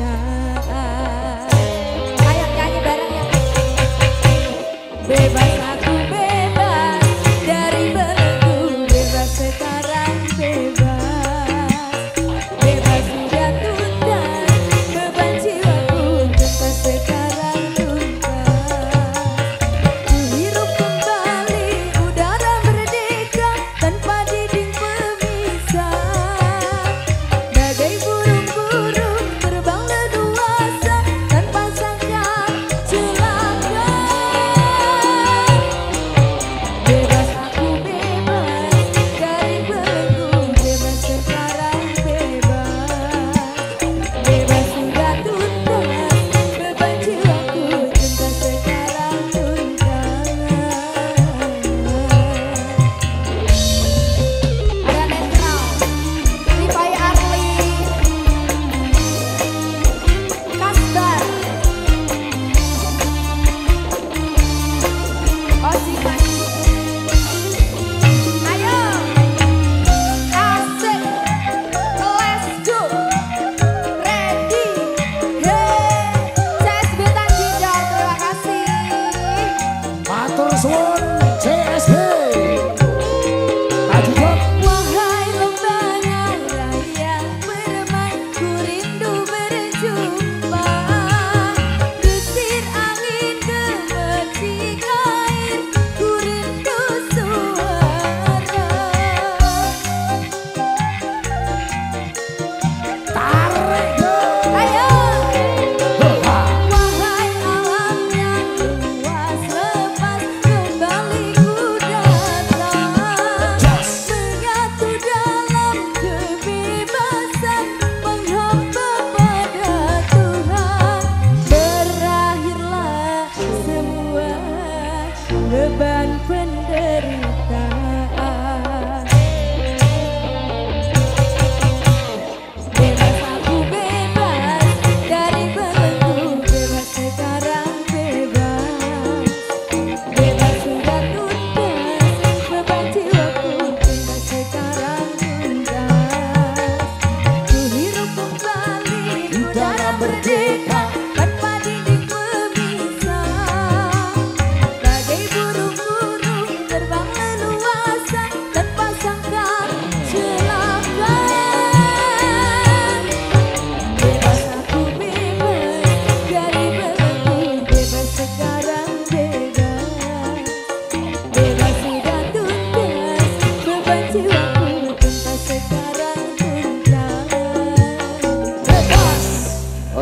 Yeah.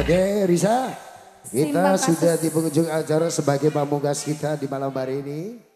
Oke Risa, kita sudah di pengunjung acara sebagai pamungkas kita di malam hari ini.